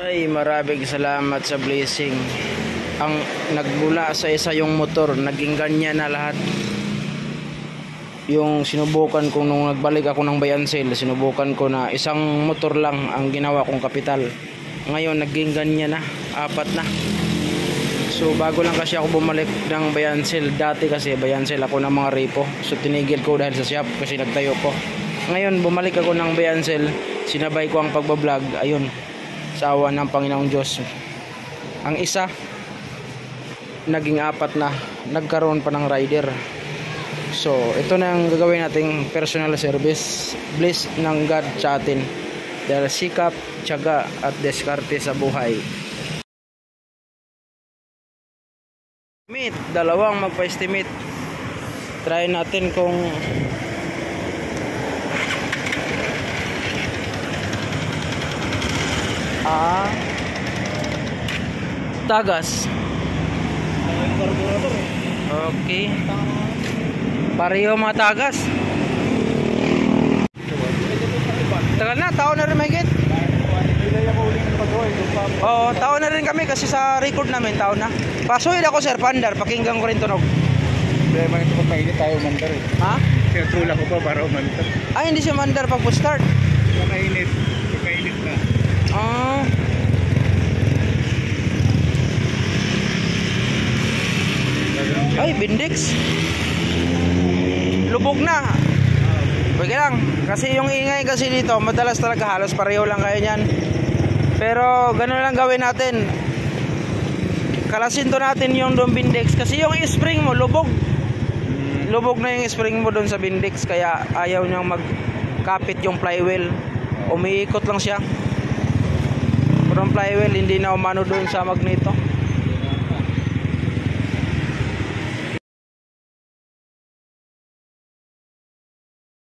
Ay, maraming salamat sa blessing. Ang nagmula sa isa yung motor, naging ganyan na lahat. Yung sinubukan ko nung nagbalik ako ng bayan sale, sinubukan ko na isang motor lang ang ginawa kong kapital. Ngayon, naging ganyan na, apat na. So, bago lang kasi ako bumalik ng bayan sale, dati kasi bayan sale ako ng mga repo. So, tinigil ko dahil sa shop kasi nagtayo ko. Ngayon, bumalik ako ng bayan sale, sinabay ko ang pagbablog, ayun, sa awa ng Panginoong Diyos. Ang isa, naging apat na, nagkaroon pa ng rider. So, ito na ang gagawin nating personal service. Bliss ng God sa atin. Dahil sikap, tiyaga at diskarte sa buhay. Estimate, dalawang magpa-estimate. Try natin kung Ah. Tagas. Okay. Pareho mga tagas. Tagal na, taon na rin mahigit. Oo, taon na rin kami kasi sa record namin, taon na. Pasuhin ako sir, pandar, pakinggan ko rin tunog. Problema nito pag mainit tayo umandar eh. Ha? Kaya tulak ko pa para umandar. Ay, hindi siya mandar pag start. Pag mainit, pag mainit na. Ah. Ay, Bindix. Lubog na. Pwede lang. Kasi yung ingay kasi dito, madalas talaga halos pareho lang kayo niyan. Pero ganun lang gawin natin. Kalasin to natin yung doon Bindix. Kasi yung spring mo, lubog. Lubog na yung spring mo doon sa Bindix. Kaya ayaw niyang magkapit yung flywheel. Umiikot lang siya. Ang flywheel, hindi na umano doon sa magneto.